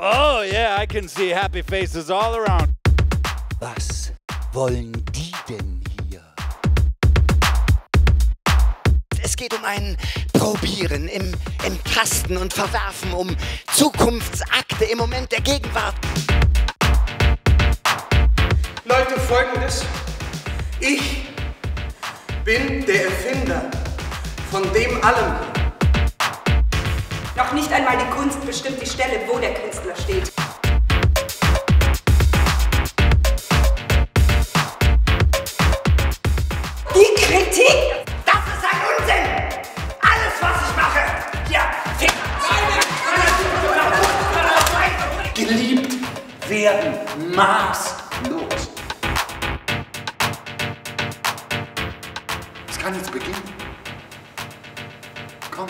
Yeah, I can see happy faces all around. Was wollen die denn hier? Es geht um ein Probieren, im, im Tasten und Verwerfen, um Zukunftsakte im Moment der Gegenwart. Leute, folgendes. Ich bin der Erfinder von dem allem. Einmal die Kunst bestimmt die Stelle, wo der Künstler steht. Die Kritik, das ist ein Unsinn! Alles, was ich mache, fick. Geliebt werden maßlos. Es kann jetzt beginnen. Komm.